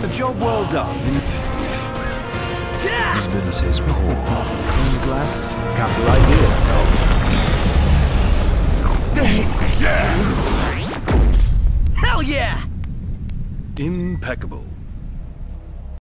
A job well done. His business is poor. Clean glasses. Capital idea. Hell yeah! Impeccable.